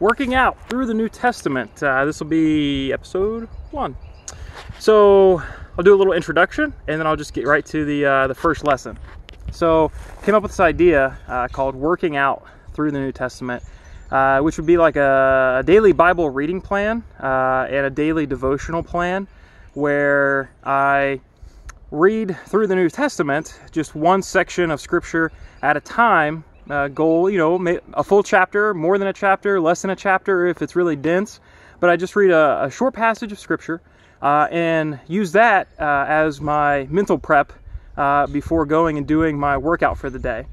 working out through the New Testament. Uh, this will be episode one. So I'll do a little introduction and then I'll just get right to the, uh, the first lesson. So came up with this idea uh, called working out through the New Testament, uh, which would be like a, a daily Bible reading plan uh, and a daily devotional plan where I read through the New Testament just one section of Scripture at a time uh, goal, you know, a full chapter, more than a chapter, less than a chapter if it's really dense. But I just read a, a short passage of scripture uh, and use that uh, as my mental prep uh, before going and doing my workout for the day.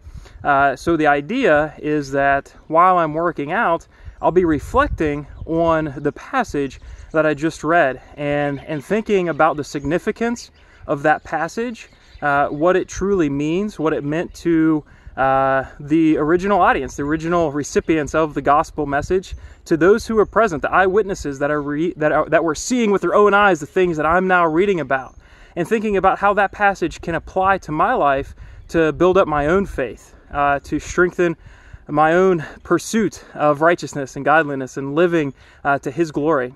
Uh, so the idea is that while I'm working out, I'll be reflecting on the passage that I just read and, and thinking about the significance of that passage, uh, what it truly means, what it meant to uh, the original audience, the original recipients of the gospel message, to those who were present, the eyewitnesses that are, re- that are that were seeing with their own eyes the things that I'm now reading about, and thinking about how that passage can apply to my life to build up my own faith, uh, to strengthen my own pursuit of righteousness and godliness and living uh, to His glory.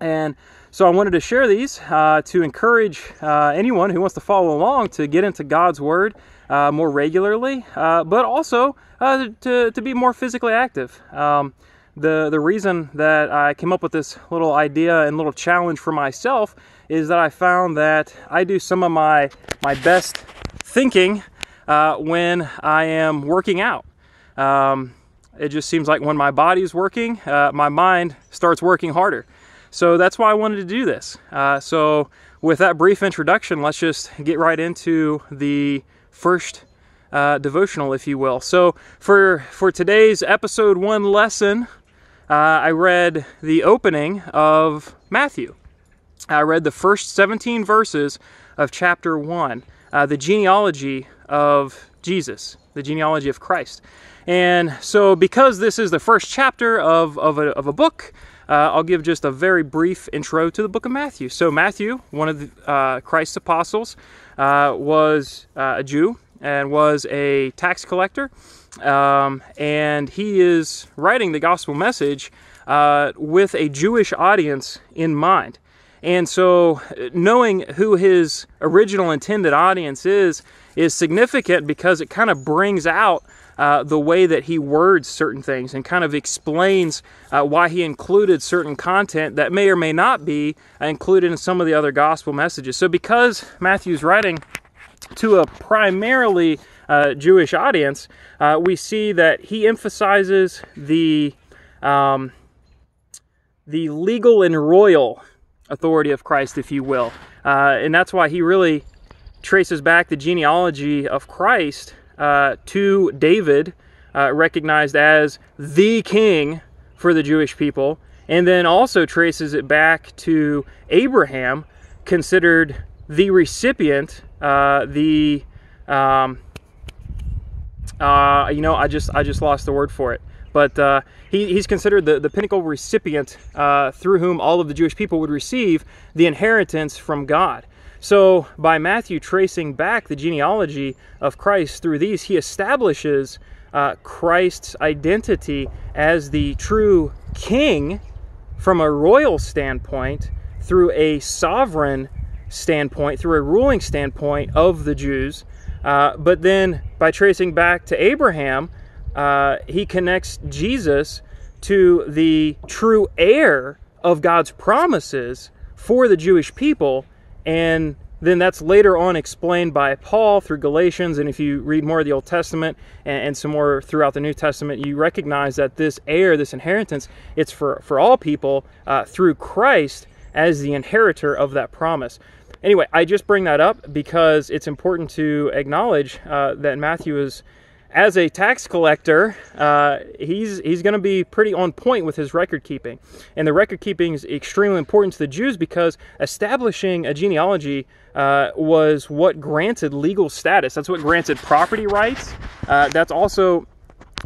And so I wanted to share these uh, to encourage uh, anyone who wants to follow along to get into God's Word uh, more regularly, uh, but also uh, to, to be more physically active. Um, the, the reason that I came up with this little idea and little challenge for myself is that I found that I do some of my, my best thinking uh, when I am working out. Um, it just seems like when my body is working, my mind starts working harder. So that's why I wanted to do this. Uh, so with that brief introduction, let's just get right into the first uh, devotional, if you will. So for for today's episode one lesson, uh, I read the opening of Matthew. I read the first 17 verses of chapter one, uh, the genealogy of Jesus, the genealogy of Christ. And so, because this is the first chapter of, of, a, of a book, uh, I'll give just a very brief intro to the book of Matthew. So, Matthew, one of the, uh, Christ's apostles, uh, was uh, a Jew and was a tax collector. Um, and he is writing the gospel message uh, with a Jewish audience in mind. And so, knowing who his original intended audience is, is significant because it kind of brings out uh, the way that he words certain things and kind of explains uh, why he included certain content that may or may not be included in some of the other gospel messages. So, because Matthew's writing to a primarily uh, Jewish audience, uh, we see that he emphasizes the um, the legal and royal authority of Christ, if you will, uh, and that's why he really traces back the genealogy of Christ uh, to David, uh, recognized as the king for the Jewish people, and then also traces it back to Abraham, considered the recipient, uh, the um, uh, you know, I just I just lost the word for it. But uh, he, he's considered the, the pinnacle recipient uh, through whom all of the Jewish people would receive the inheritance from God. So, by Matthew tracing back the genealogy of Christ through these, he establishes uh, Christ's identity as the true king from a royal standpoint through a sovereign standpoint, through a ruling standpoint of the Jews. Uh, but then by tracing back to Abraham, uh, he connects Jesus to the true heir of God's promises for the Jewish people. And then that's later on explained by Paul through Galatians. And if you read more of the Old Testament and, and, some more throughout the New Testament, you recognize that this heir, this inheritance, it's for, for all people uh, through Christ as the inheritor of that promise. Anyway, I just bring that up because it's important to acknowledge uh, that Matthew is, as a tax collector, uh, he's he's going to be pretty on point with his record keeping, and the record keeping is extremely important to the Jews because establishing a genealogy uh, was what granted legal status. That's what granted property rights. Uh, that's also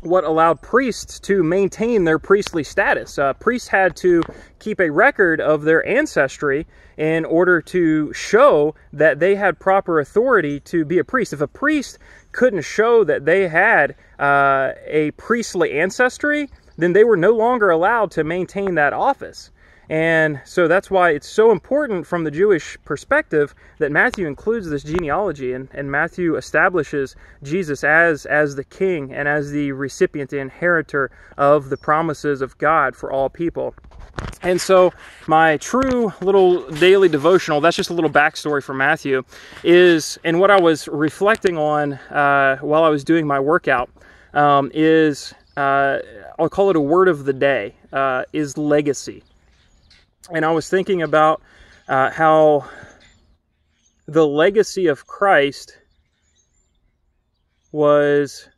what allowed priests to maintain their priestly status. Uh, priests had to keep a record of their ancestry in order to show that they had proper authority to be a priest. If a priest couldn't show that they had uh, a priestly ancestry, then they were no longer allowed to maintain that office. And so that's why it's so important from the Jewish perspective that Matthew includes this genealogy and, and Matthew establishes Jesus as, as the king and as the recipient, the inheritor of the promises of God for all people. And so, my true little daily devotional, that's just a little backstory for Matthew, is, and what I was reflecting on uh, while I was doing my workout, um, is uh, I'll call it a word of the day, uh, is legacy and I was thinking about uh, how the legacy of Christ was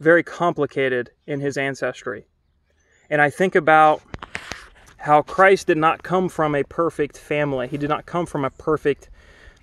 very complicated in his ancestry. And I think about how Christ did not come from a perfect family. He did not come from a perfect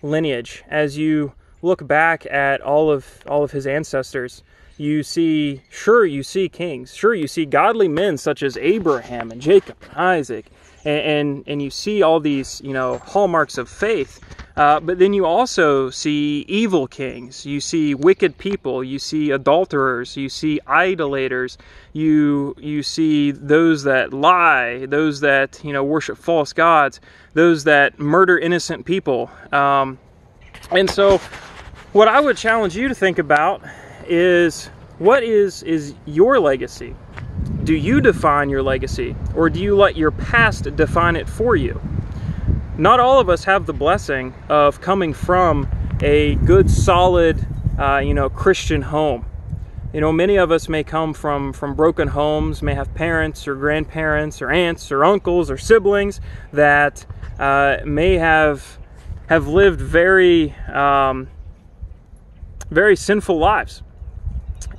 lineage. As you look back at all of all of his ancestors, you see, sure, you see kings. Sure, you see godly men such as Abraham and Jacob and Isaac, and, and, and you see all these, you know, hallmarks of faith. Uh, but then you also see evil kings. You see wicked people. You see adulterers. You see idolaters. You you see those that lie. Those that you know worship false gods. Those that murder innocent people. Um, and so, what I would challenge you to think about is what is is your legacy? Do you define your legacy or do you let your past define it for you? Not all of us have the blessing of coming from a good solid uh, you know Christian home. You know, many of us may come from from broken homes, may have parents or grandparents or aunts or uncles or siblings that uh, may have have lived very um, very sinful lives.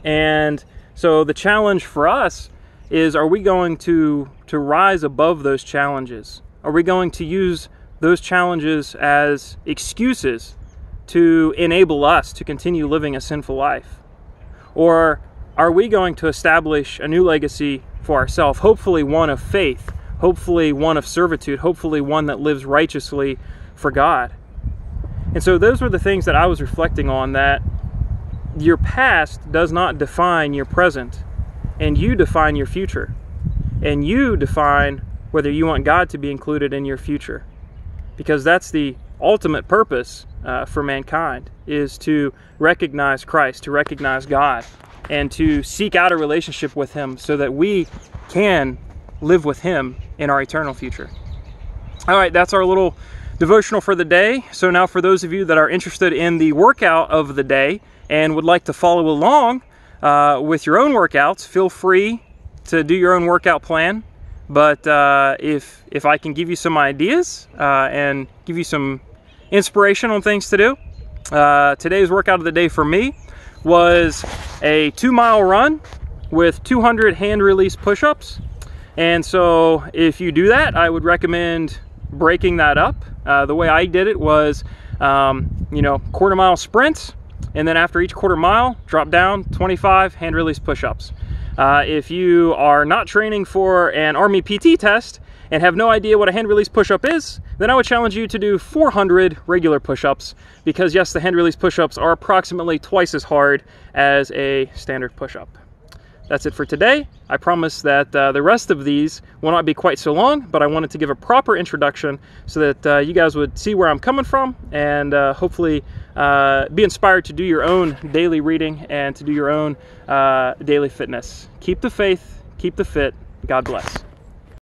And so the challenge for us is are we going to to rise above those challenges? Are we going to use those challenges as excuses to enable us to continue living a sinful life? Or are we going to establish a new legacy for ourselves, hopefully one of faith, hopefully one of servitude, hopefully one that lives righteously for God? And so those were the things that I was reflecting on that your past does not define your present, and you define your future. And you define whether you want God to be included in your future. Because that's the ultimate purpose uh, for mankind is to recognize Christ, to recognize God, and to seek out a relationship with Him so that we can live with Him in our eternal future. All right, that's our little devotional for the day. So now for those of you that are interested in the workout of the day, and would like to follow along uh, with your own workouts, feel free to do your own workout plan. But uh, if if I can give you some ideas uh, and give you some inspiration on things to do, uh, today's workout of the day for me was a two mile run with 200 hand release push-ups. And so if you do that, I would recommend breaking that up. Uh, the way I did it was, um, you know, quarter mile sprints, and then after each quarter mile, drop down 25 hand release push-ups. Uh, if you are not training for an Army PT test and have no idea what a hand release push-up is, then I would challenge you to do 400 regular push-ups because yes, the hand release push-ups are approximately twice as hard as a standard push-up. That's it for today. I promise that uh, the rest of these will not be quite so long, but I wanted to give a proper introduction so that uh, you guys would see where I'm coming from and uh, hopefully uh, be inspired to do your own daily reading and to do your own uh, daily fitness. Keep the faith, keep the fit. God bless.